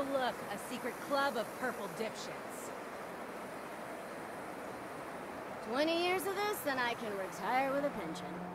Look, a secret club of purple dipshits. 20 years of this, and I can retire with a pension.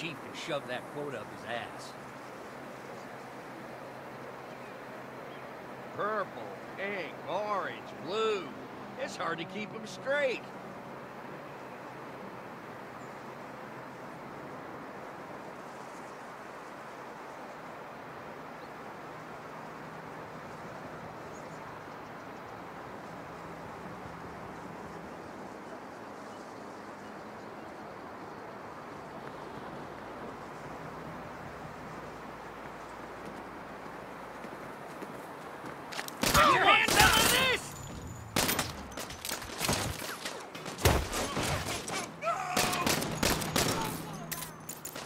Chief shove that quote up his ass. Purple, pink, orange, blue. It's hard to keep them straight. Get your hands out of this!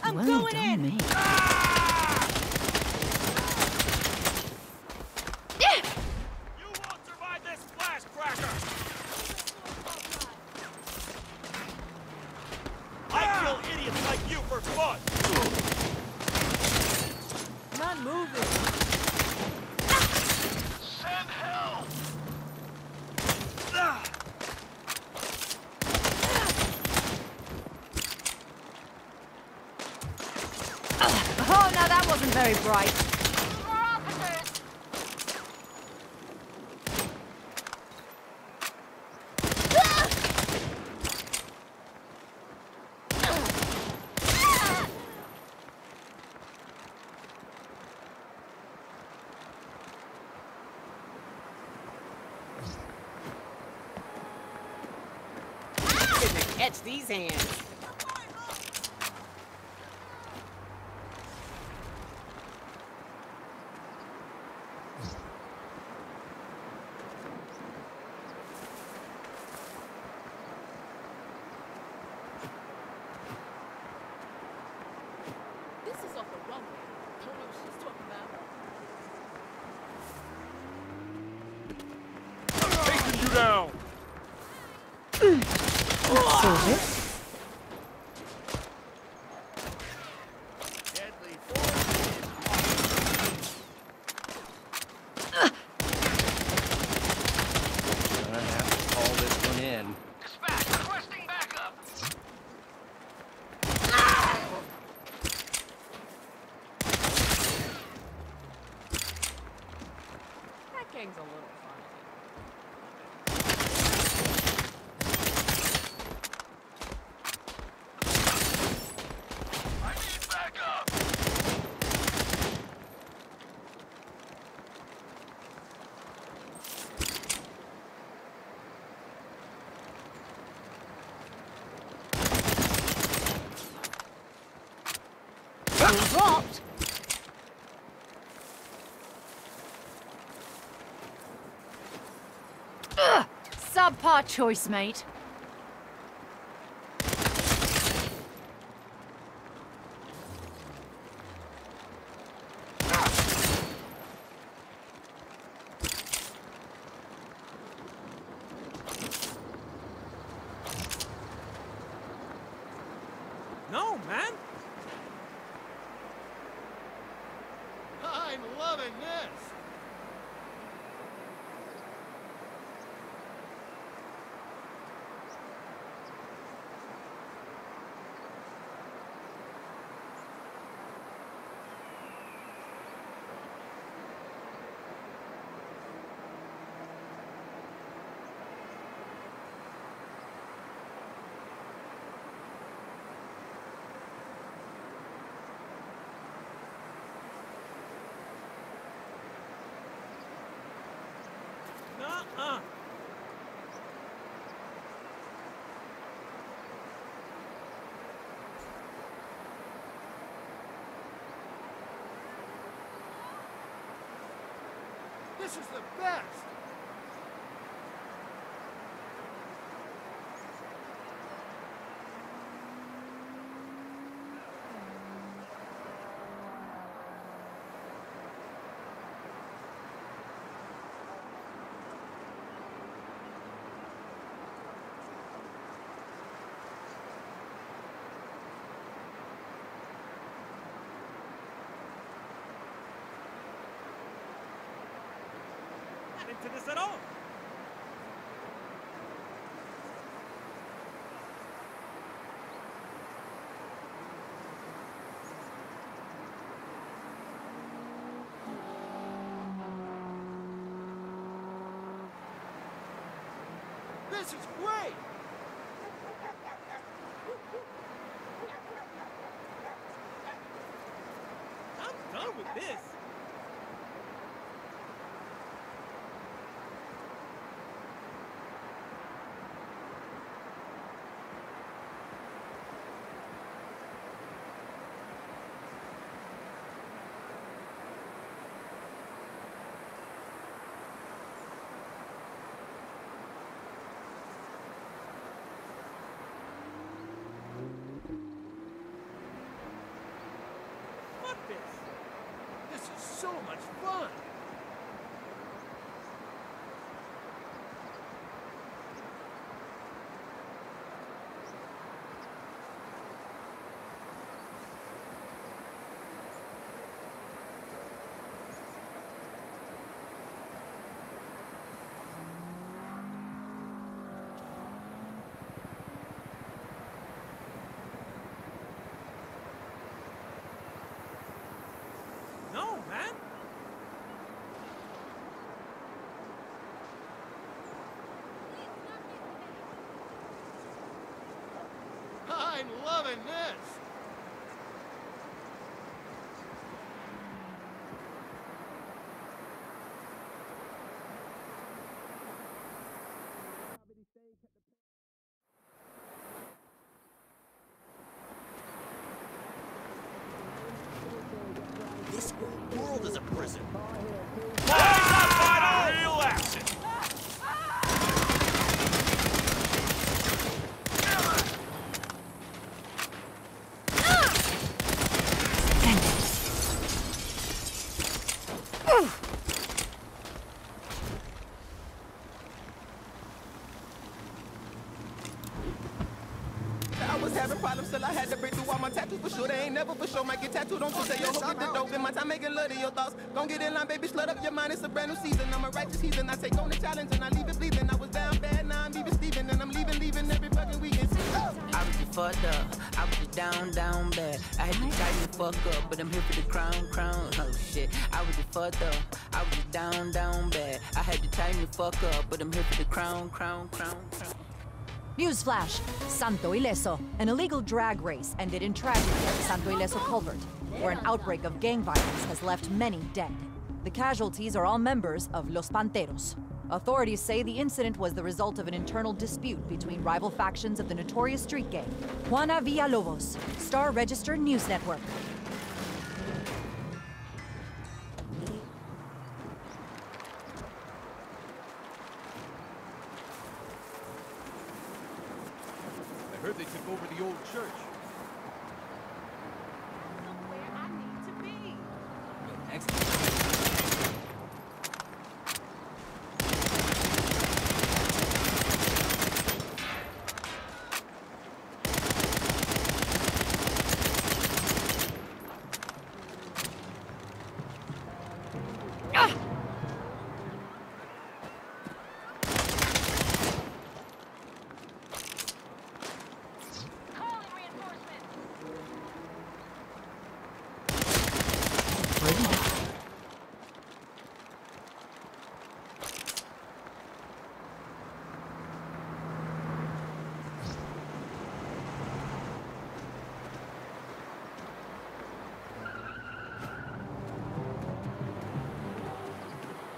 I'm well going done in! Me. You won't survive this flash cracker! I kill idiots like you for fun! Not moving. Send help! Oh, no, that wasn't very bright. Didn't catch these hands. This is off the runway. Don't know what she's talking about. Taking you down! Sorted. Deadly force is Gonna have to call this one in. Dispatch, requesting backup! That gang's a little funny. I need backup! Dropped. Ugh, subpar choice, mate. No, man! I'm loving this. This is the best! Into this at all. This is great! I'm done with this. Fuck this. This is so much fun! No, man. I'm loving this! This world is a prison. I was having problems till I had to break through all my tattoos for sure. They ain't never for sure might get tattooed. Don't you say yo, hope get the dope in my time making love to your thoughts. Don't get in line, baby, slut up your mind. It's a brand new season. I'm a righteous heathen. I take on the challenge and I leave it bleeding. I was down bad, now I'm leaving Steven and I'm leaving, leaving every fucking weekend. I was just fucked up. I was just down, down bad. I had to tighten the fuck up, but I'm here for the crown, crown. Oh shit. I was just fucked up. I was just down, down bad. I had to tighten the fuck up, but I'm here for the crown, crown, crown, crown. Newsflash Santo Ileso. An illegal drag race ended in tragedy at Santo Ileso culvert, where an outbreak of gang violence has left many dead. The casualties are all members of Los Panteros. Authorities say the incident was the result of an internal dispute between rival factions of the notorious street gang. Juana Villalobos, Star Register News Network. Heard they took over the old church. Where I need to be.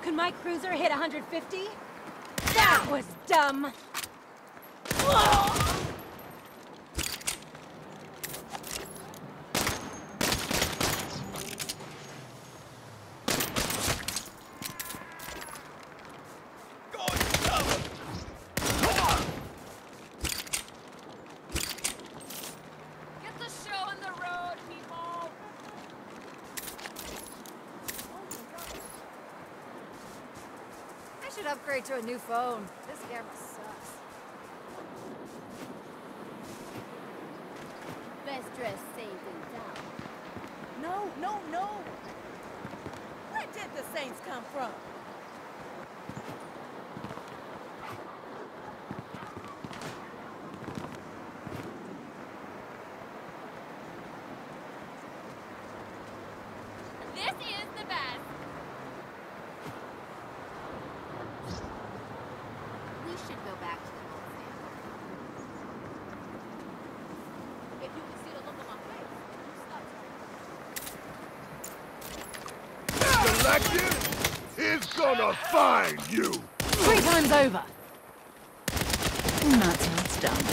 Could my cruiser hit 150? That was dumb. Get the show on the road, people! I should upgrade to a new phone. This camera sucks. Best dress saved in town. No, no, no. Where did the Saints come from? This is the best! We should go back to the old family. If you can see the look on my Collective is gonna find you! Three times over! Not till it's done.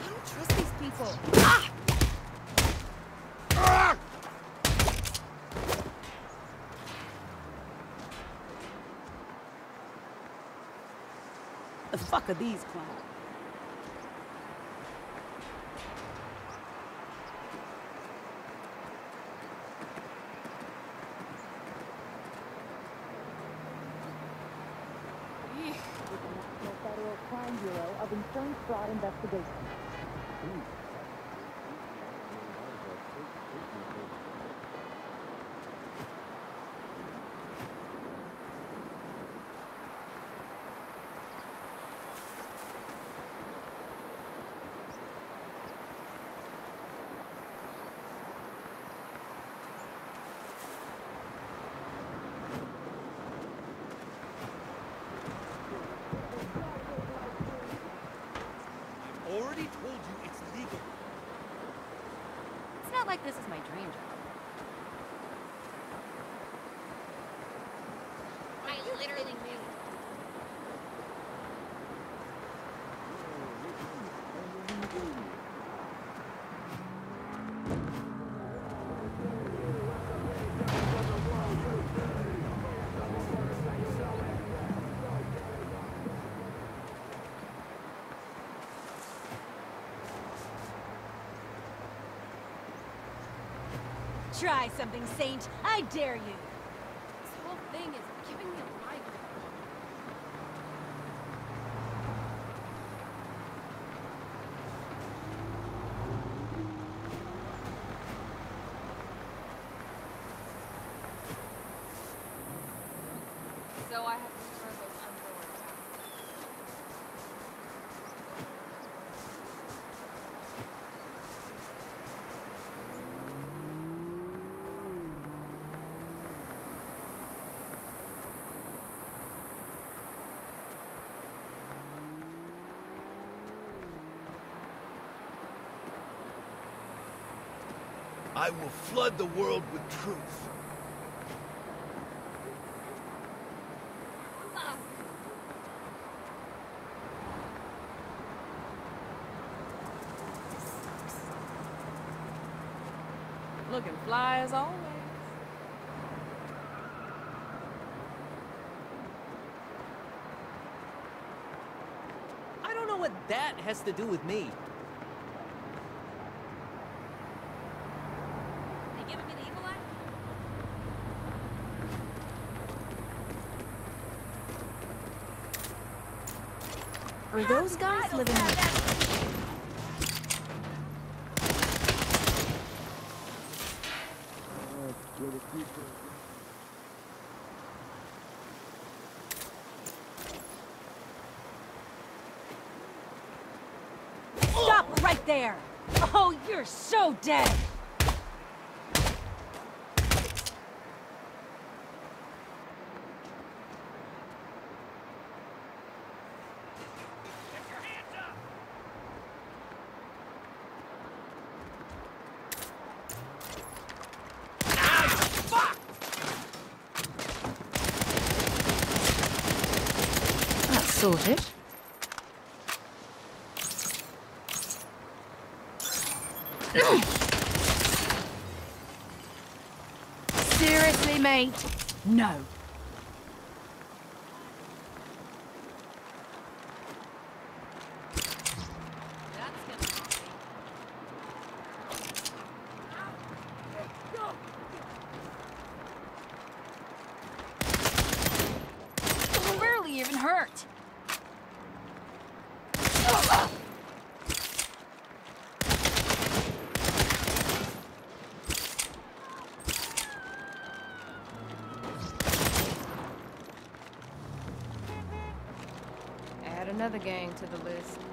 I don't trust these people. Ah! The fuck are these clowns? Federal Crime Bureau of Insurance Fraud Investigation. Already told you it's legal. It's not like this is my dream job. I literally knew. Try something, Saint. I dare you. This whole thing is giving me a migraine. So I have to turn those underwear down. I will flood the world with truth. Looking fly as always. I don't know what that has to do with me. They giving me the evil eye? Those guys living in Stop right there! Oh, you're so dead! Sorted. Seriously, mate? No. barely even hurt. Another gang to the list.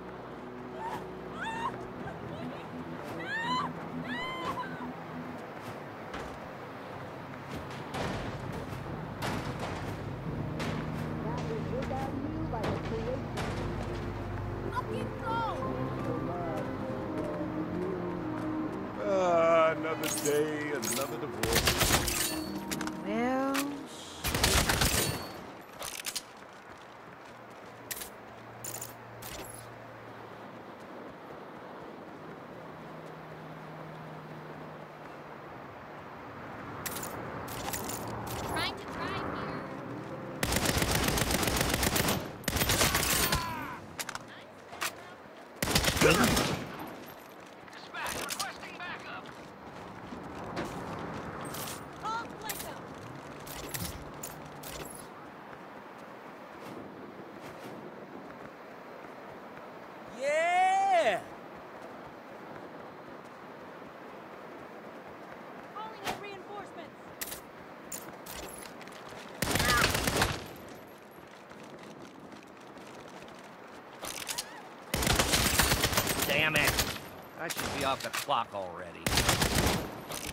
Off the clock already.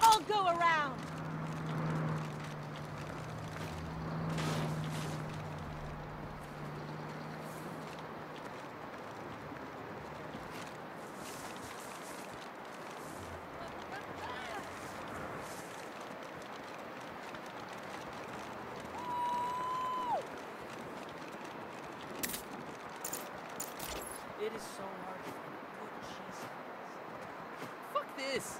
I'll go around. It is so hard to find good cheese. Fuck this!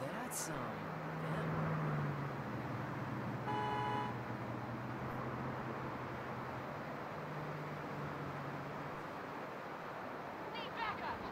That's, um... yeah. They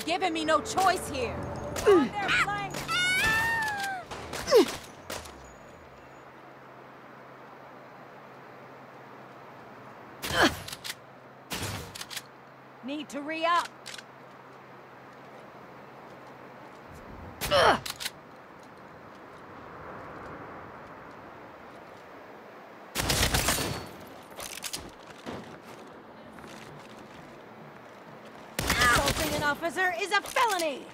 You're giving me no choice here. Need to re-up. Assaulting an officer is a felony.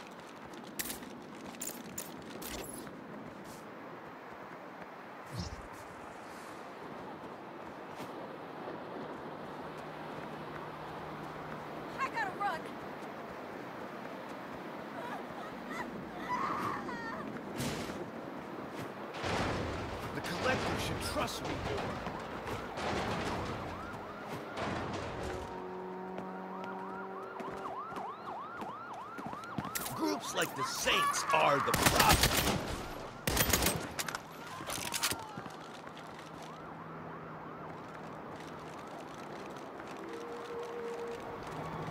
on! The Collector should trust me more. Groups like the Saints are the problem.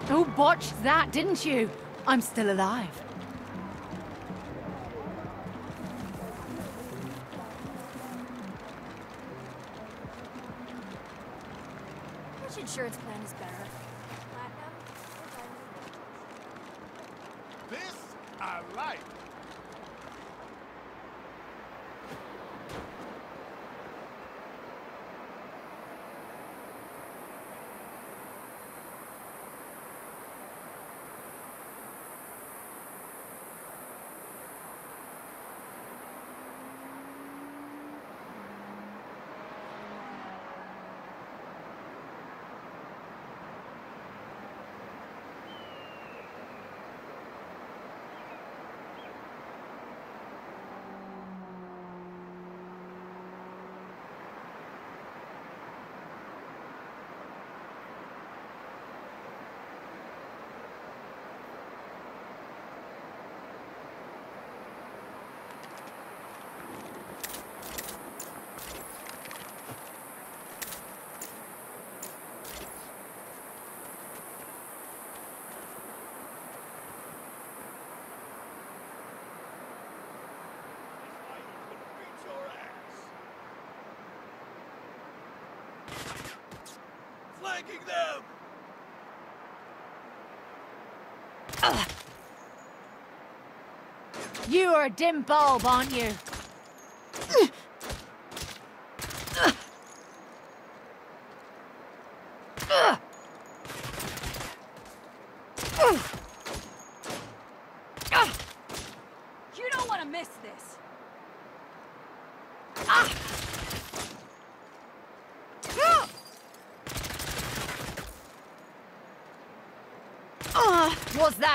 Oh, botched that, didn't you? I'm still alive. Which insurance plan is better? Platinum or diamond? This I like. Beat your ass. Flanking them! You are a dim bulb, aren't you? You don't want to miss this.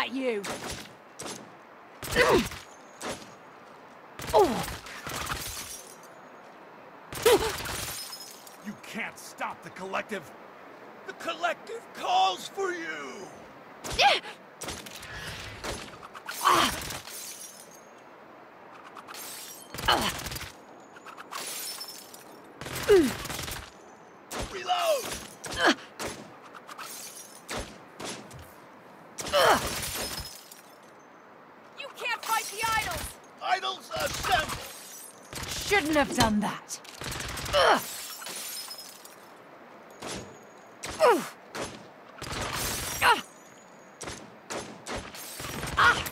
That you? Oh, You can't stop the Collective. The collective calls for you! Reload! You can't fight the idols! Idols assemble! shouldn't have done that. Ugh. Ugh. Ah. Ah.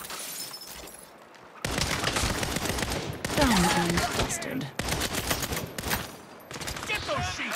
Done and dusted. Get those sheep!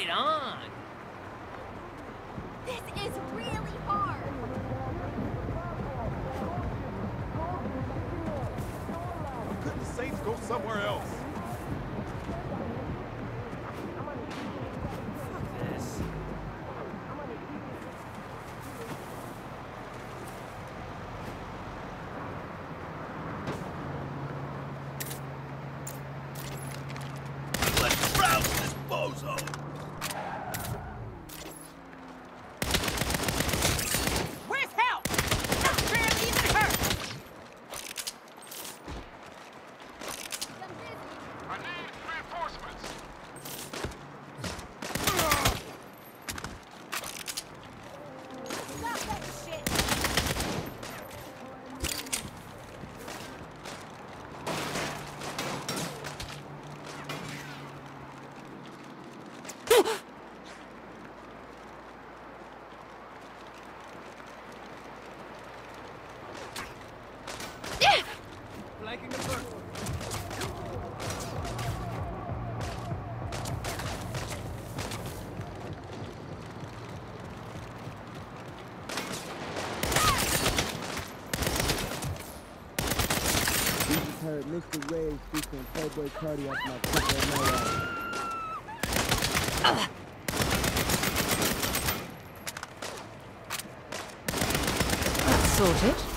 Right on. This is really hard! Couldn't the Saints go somewhere else? heard Mr. Ray featuring Playboi Carti off my Sorted.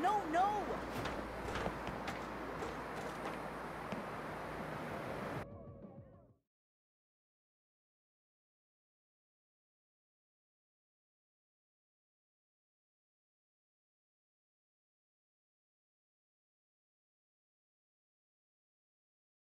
No, no!